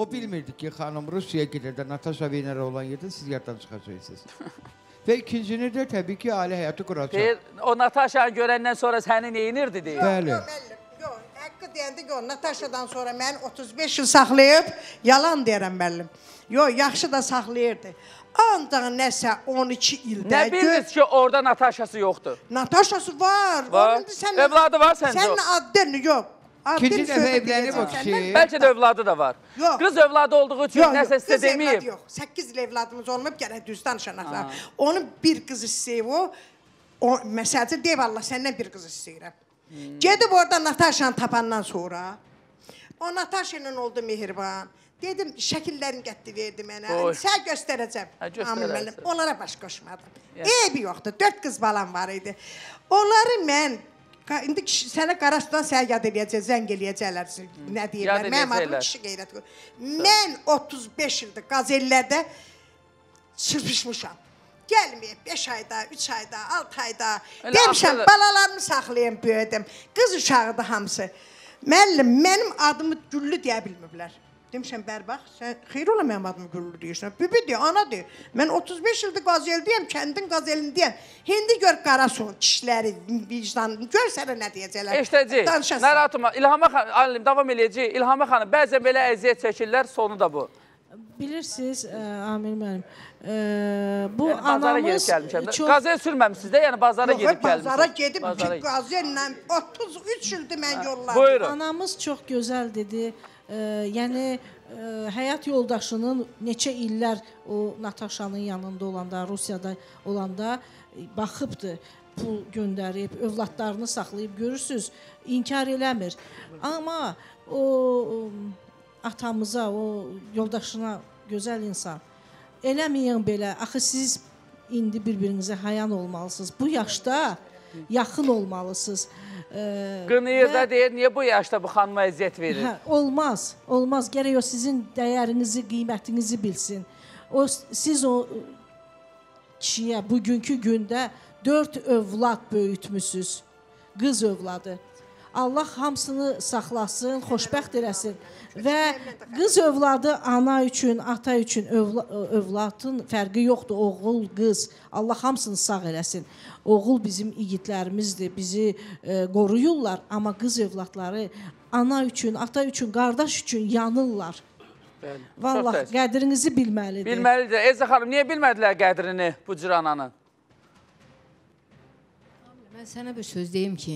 O bilmirdi ki, xanım Rusiyaya gedirdə Natasha Venera olan yerdə siz yaddan çıxacaqsınız. Və ikincini də təbii ki, ailə həyatı quracaq. Deyir, o Nataşanı görəndən sonra səni neyinirdi deyir. Bəli. Yox, müəllim, yox. Haqqı deyəndə ki, o Nataşadan sonra məni 35 il saxlayıb, yalan deyirəm müəllim. Yox, yaxşı da saxlayırdı. Ancaq nəsə 12 ildə Nə bildiniz ki, orada Nataşası yoxdur? Nataşası var. Var. Sən Övladı var səncə o? Sənin adın yox. İkinci dəfə evlənib o kişi. Bəlkə də övladı da var. Yox. Qız övladı olduğu üçün nəsə yox, sizə deməyib. yox. 8 il evladımız olmayıb, gərək düz danışanaq. Onun bir qızı istəyib o. O məsələn deyib Allah səndən bir qız istəyirəm. Hmm. Gedib orada Nataşanı tapandan sonra o Nataşa ilə oldu mehriban. Dedim şəkillərini gətirdi verdi mənə. Oy. Sən göstərəcəm. Amma müəllim, onlara baş qoşmadım. Ya. Eybi yoxdur. 4 qız balam var idi. Onları mən indi kişi- sənə qarasdan sənə yad eləyəcək, zəng eləyəcəklər. Nə deyirlər? Mənim adım kişi qeyrət. Mən 35 ildir qazellərdə çırpışmışam. Gəlməyib 5 ayda, 3 ayda, 6 ayda. Demişəm, balalarımı saxlayım, böyüdüm. Qız uşağıdır hamısı. Müəllim, mənim adımı Güllü deyə bilmiblər. Demişəm, bərbax, sən xeyr ola mənim adımı Güllü deyirsən. Bibi de, ana de. Mən 35 ildir qazeldiyəm, kəndin qazelindiyəm. İndi gör Qarasun kişiləri, vicdanını, gör sənə nə deyəcəklər. Eşitəcək. Danışasan. Narahat olma. İlhama xanım, alim davam eləyəcək. İlhama xanım, bəzən belə əziyyət çəkirlər, sonu da bu. Bilirsiniz, ə, Amir müəllim, ə, bu Yəni, anamız çox Qazel sürməmisiniz də, yəni bazara Yox, gedib gəlmisiniz. bazara gedib Bazara- ki, qazellə 33 ildir mən yollardım. Buyurun. anamız çox gözəl dedi. Yəni ə, həyat yoldaşının neçə illər o Nataşanın yanında olanda, Rusiyada olanda ə, baxıbdı pul göndərib, övladlarını saxlayıb görürsüz, inkar eləmir. Amma o atamıza, o yoldaşına gözəl insan eləməyin belə. Axı siz indi bir-birinizə hayan olmalısınız. Bu yaşda yaxın olmalısınız. Ə, Qınıyır və- da deyir, niyə bu yaşda bu xanıma əziyyət verir? Hə, olmaz. Olmaz. Gərək o sizin dəyərinizi, qiymətinizi bilsin. O siz o kişiyə bugünkü gündə 4 övlad böyütmüsüz. Qız övladı. Allah hamısını saxlasın, xoşbəxt eləsin və qız övladı ana üçün, ata üçün övla övladın fərqi yoxdur. Oğul, qız, Allah hamısını sağ eləsin. Oğul bizim igidlərimizdir, bizi e, qoruyurlar, amma qız övladları ana üçün, ata üçün, qardaş üçün yanırlar. Bəli. Vallah qədrinizi bilməlidir. Bilməlidir. Ezra xanım, niyə bilmədilər qədrini bu cür ananın? Mən sənə bir söz deyim ki,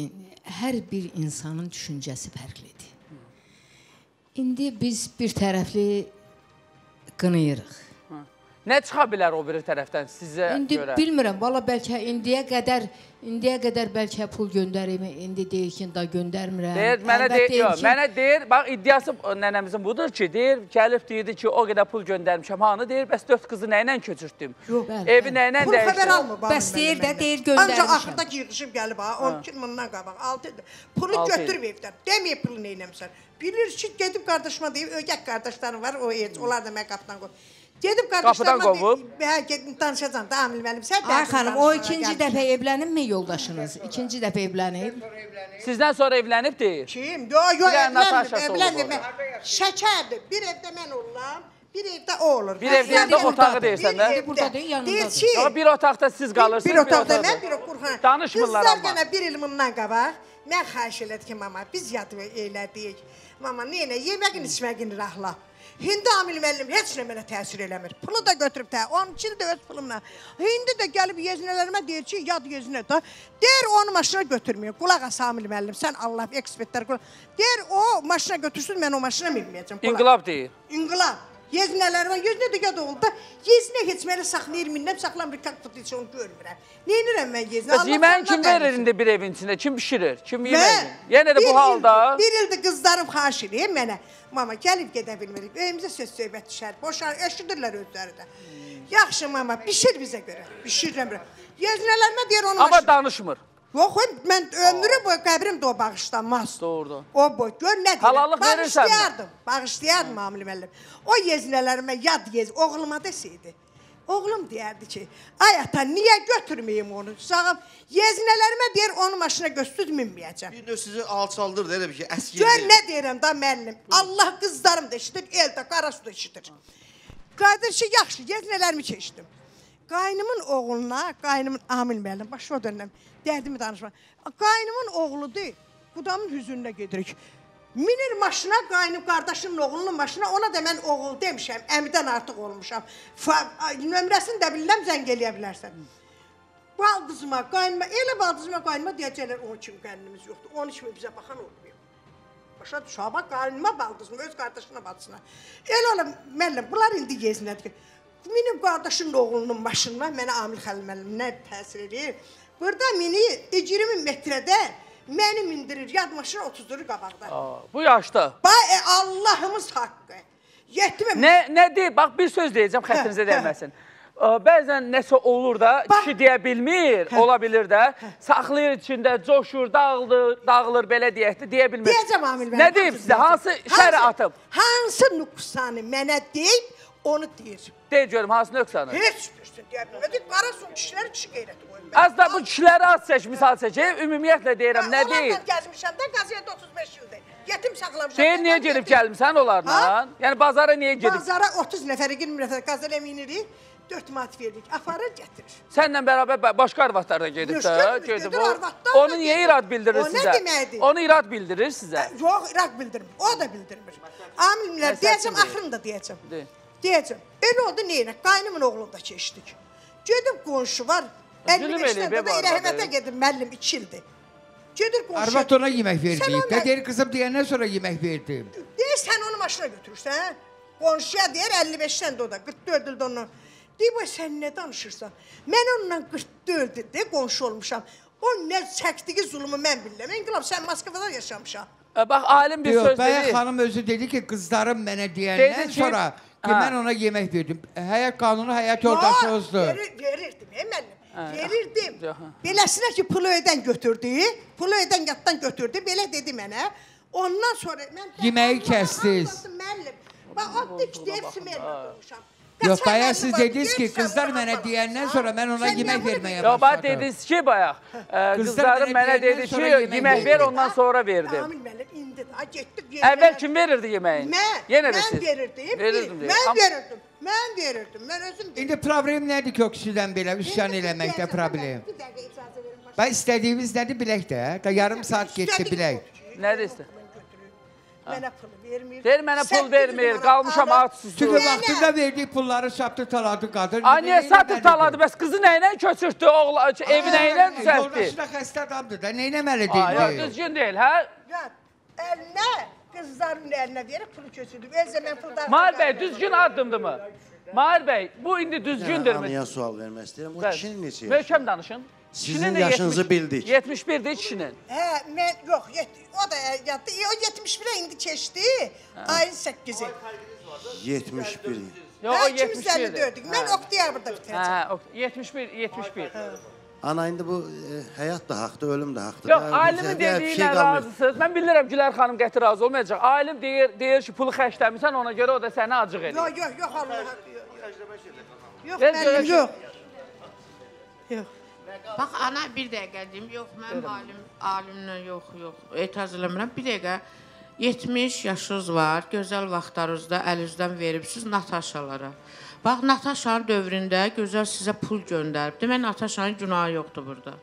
hər bir insanın düşüncəsi fərqlidir. İndi biz bir tərəfli qınayırıq. Nə çıxa bilər o biri tərəfdən sizə İndi görə? bilmirəm, valla bəlkə indiyə qədər indiyə qədər bəlkə pul göndərib, indi deyir ki, da göndərmirəm. Deyir, mənə Əlbət deyir, yox, ki, mənə deyir, bax iddiası nənəmizin budur ki, deyir, gəlib deyirdi ki, o qədər pul göndərmişəm. Hanı deyir, bəs dörd qızı nə ilə köçürtdüm? Bəli, Evi nə ilə Pul xəbər dəyişdim? almır. Bəs deyir də, deyir Ancaq göndərmişəm. axırda ki yığışıb gəlib ha 12 il bundan qabaq 6 ildir. Pulu götürüb evdən. Deməyib pulu nə eləmisən. Bilir ki, gedib qardaşıma deyib, ögək qardaşlarım var, o heç, onlar da mən qapıdan qoy. Gedib qardaşlarıma Qapıdan qovub? hə, gedib danışacağam da Amil müəllim. Sən Ay dərdin xanım, o ikinci dəfə evlənibmi yoldaşınız? İkinci dəfə evlənib. Sizdən sonra evlənib deyir. Kim? Yo, yo, Bir dənə evləndim, Nataşası evləndim. olub mən. Şəkərdir. Bir evdə mən oluram, bir evdə o olur. Bir Hə, evdə bir otağı deyirsən bir də. evdə. Burada deyil, yanındadır. Deyir ki, Yox, bir otaqda siz qalırsınız, bir otaqda mən, bir Qurxan. Danışmırlar Qızlar amma. yenə bir il bundan qabaq mən xahiş elədim ki, mama, biz yatıb elədik. Mama, neyinə, yeməyin, içməyin rahla. Hindi Amil müəllim heç nə mənə təsir eləmir. Pulu da götürüb də 12 ildir öz pulumla. Hindi də gəlib yeznələrimə deyir ki, yad yezinə də. Deyir onu maşına götürmüyor. Qulaq as Amil müəllim, sən Allah ekspertlər qulaq. Deyir o maşına götürsün, mən o maşına minməyəcəm. İnqilab deyir. İnqilab. Yeznələrdən yeznə də yad oldu da. Yeznə heç məni saxlayır, minnəm saxlamır, kak fıt heç onu görmürəm. Neynirəm mən yeznə? Bəs yeməyin kim verir indi bir evin içində? Kim bişirir? Kim yeməyin? Yenə də bu halda Bir ildir qızlarım xahiş eləyir mənə. Mama gəlib gedə bilmirik. Öyümüzə söz söhbət düşər. Boşar, eşidirlər özləri də. Yaxşı mama, bişir bizə görə. Bişirirəm. Yeznələrimə deyir onu amma danışmır. Yox, mən ömrü boyu qəbrim də o bağışlanmaz. Doğrudur. O boy. Gör nə deyirəm. Halallıq verirsən mi? Bağışlayardım. Bağışlayardım Amil müəllim. O yeznələrimə yad yez, oğluma desəydi. Oğlum deyərdi ki, ay ata, niyə götürməyim onu? Sağım, yeznələrimə deyir, onu maşına götürüb minməyəcəm. Bir növ sizi alçaldır da elə bir şey. Əskiyir. Gör nə deyirəm da müəllim. Allah qızlarım da eşidir, el də, qarası da eşidir. Qadir ki, yaxşı, yeznələrimi keçdim. Qaynımın oğluna, qaynımın Amil müəllim, başıma dönürəm, dərdimi danışma. Qaynımın oğludur, qudamın hüzününə gedirik. Minir maşına, qaynım qardaşımın oğlunun maşına, ona da mən oğul demişəm, əmidən artıq olmuşam. Nömrəsini də bilirəm, zəng eləyə bilərsən. Baldızıma, qaynıma, elə baldızıma, qaynıma deyəcəklər, onun kimi qaynımız yoxdur, onun kimi bizə baxan olmuyor. Başa düşə, bax qaynıma baldızıma, öz qardaşına bacısına. Elə ola, müəllim, bunlar indi yezinədir ki, mənim qardaşımın oğlunun maşınına mənə Amil Xəlil müəllim nə təsir edir? Burada mini 20 metrədə məni mindirir, yad maşın 30 durur qabaqda. Aa, Bu yaşda. Bax, e, Allahımız haqqı. Yetmə. Nə nə deyir? Bax bir söz deyəcəm, xətrinizə hə. dəyməsin. Ə, Bəzən nəsə olur da, Bax. kişi deyə bilmir, ola bilər də. Saxlayır içində, coşur, dağılır, dağılır belə deyək də, deyə bilmir. Deyəcəm Amil müəllim. Nə deyib sizə? Hansı şərə atıb? Hansı nüqsanı mənə deyib, onu deyir. Deyə görüm hansı nöqsanı? Heç birsin deyə bilmədi. Qara son kişilər kişi qeyrəti qoyun. Az da bu kişiləri az çək, misal çəkib, ümumiyyətlə deyirəm, nə deyir? Onlarla gəzmişəm də, qaziyədə 35 ildir. Yetim saxlamışam. Deyir, niyə gedib gəlmisən onlarla? Yəni bazara niyə gedib? Bazara 30 nəfərə, 20 nəfərə qazələ minirik. 4 manat veririk. Aparır, gətirir. Sənlə bərabər ba- başqa arvadlar da gedib də, gedib. O- Onu niyə irad bildirir O nə sizə? deməkdir? Onu irad bildirir sizə. Yox, İraq bildirmir. O da bildirmir. Amillər deyəcəm, deyil. axırını da deyəcəm. De. Deyəcəm. Elə oldu neynə? Qaynımın oğlunda keçdik. Gedib qonşu var. Zülm 55 eləyib, dəfə ev arvadı. rəhmətə gedim müəllim 2 ildir. Gedir qonşu. Arvat ona yemək ona- Də deyir qızım deyəndən sonra yemək verdim. Deyir sən onu maşına götürürsən. Qonşuya deyir 55-dən də o da 44 ildə ondan. Deyir bu sən nə danışırsan? Mən onunla 44 ildə qonşu olmuşam. O nə çəkdiyi zulmü mən bilirəm. İnqilab sən Moskvada yaşamışam. Ə, Bax alim bir Yox, söz Bəyə dedi. xanım özü dedi ki, qızlarım mənə deyəndən sonra ki, Ha. mən ona yemək verdim. Həyat qanunu həyat yoldaşımızdır. Verir, verirdim ey müəllim. Hə, Verirdim. Beləsinə ki pulu ödən götürdü. Pulu ödən yaddan götürdü. Belə dedi mənə. Ondan sonra mən Yeməyi olsun, Müəllim. Bax o dik deyib simerlə olmuşam. Yox, bayaq siz dediniz ki, buna mənə bax. deyəndən sonra mən ona yemək verməyə Yo, bax başladım. dediniz ki bayaq, qızlarım mənə dedi ki, sonra yemək ver ondan sonra verdim. Amil müəllim indi də getdik. Əvvəl kim verirdi yeməyi? Mən, Yenə də mən siz. verirdim. Verirdim deyir. Mən verirdim. Mən verirdim. Mən özüm İndi problem nədir ki, o kişidən belə üsyan eləməkdə problem? Bir dəqiqə icazə verin. başa- Bax istədiyimiz nədir bilək də. Yarım saat getdi bilək. oldu ki, Nə deyirsən? Mənə pul vermir. Deyir mənə pul 800 vermir, qalmışam susuz. Çünki vaxtında verdiyi pulları satdı taladı qadın. Ay niyə Neynə satıb məlidir? taladı? Bəs qızı nə ilə köçürtdü? Oğla evi nə ilə Ay, düzəltdi? Yoldaşı da xəstə adamdır da. Nə eləməli Ay, yox, deyil? düzgün deyil, hə? Əlinə, qızların əlinə verib pulu köçürdüm. Özə mən pul da... Mahir bəy, düzgün addımdırmı? Mahir bəy, bu indi düzgündürmü? Anıya sual vermək istəyirəm. O kişinin neçə yaşı? Möhkəm danışın. Sizin yaşınızı 70 bildik. 71-dir kişinin. Hə, mən, yox, yet, o da yatdı. O 71-ə indi keçdi. Ayın 8-i. 71. Yox, o Hə, 71-dir. 254-dük. Mən oktyabrda bitirəcəm. Hə, o- 71, 71. Ana indi bu e, həyat da haqqdır, ölüm də haqqdır. Yox, alimin dediyi şey ilə razısınız. Mən bilirəm Gülər xanım qəti razı olmayacaq. Alim deyir, deyir ki, pulu xərcləmirsən, ona görə o da səni acıq edir. Yox, yox, yox, Allah yox. Görək. yox. Yox. Bax ana bir dəqiqə deyim. Yox, mən alim alimlə yox, yox. Etiraz eləmirəm. Bir dəqiqə 70 yaşınız var. Gözəl vaxtlarınızda əlinizdən veribsiz Nataşalara. Bax Nataşanın dövründə gözəl sizə pul göndərib. Demək Nataşanın günahı yoxdur burada.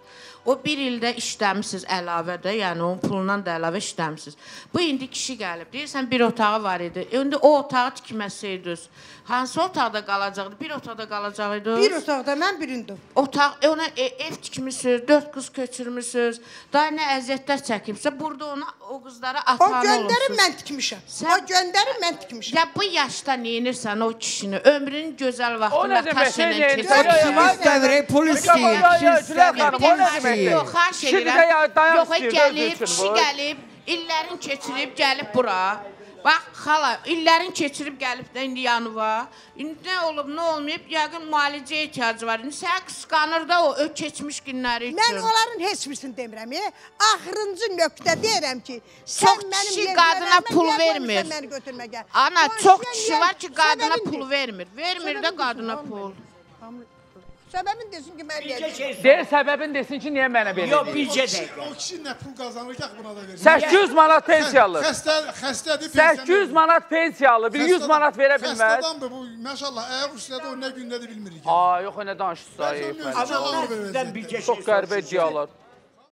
O bir ildə işləmisiniz əlavə də, yəni onun pulundan da əlavə işləmisiniz. Bu indi kişi gəlib. Deyirsən bir otağı var idi. E, İndi o otağı tikməsəydiniz, hansı otaqda qalacaqdı? Bir otaqda qalacaqdı. Bir otaqda mən birində. Otaq ona e, ev tikmisiniz, dörd qız köçürmüsüz. Daha nə əziyyətlər çəkibsə, burada ona o qızlara O atan olursunuz. mən tikmişəm. Sən- O göndərib mən tikmişəm. Ya bu yaşda neyinirsən o kişini? Ömrünün gözəl O vaxtında nə demək? taş Şey ilə neyinirsən? keçir. Yo, yo, Kişiniz dəvrə pul istəyir. Yox, yox, xahiş edirəm. Yox, gəlib, kişi gəlib, illərin keçirib gəlib bura. Bax, xala, illərin keçirib gəlib də indi yanıva. İndi nə olub, nə olmayıb? Yəqin müalicəyə ehtiyacı var. İndi səni qısqanır da o ö keçmiş günləri üçün. Mən onların heç birisini demirəm. E. Axırıncı nöqtə deyirəm ki, sən Çox mənim kişi qadına pul vermir. Məni götürmə gəl. Ana, çox kişi var ki, qadına pul vermir. Vermir də qadına pul. Səbəbin desin ki, mən deyəcəm. Deyir səbəbin desin ki, niyə mənə belə Yox, bircə dəqiqə. o kişi nə pul qazanır ki, buna da verir. 800 manat pensiyalı. Xəstə, xəstədir. 800 manat pensiyalı, bir 100 manat verə bilməz. Xəstədandır bu, maşallah, ayaq üstədə o nə gündədir bilmirik. Aa, yox, o nə danışırsa. Amma mən sizdən bircə şey Çox qəribə iddialar.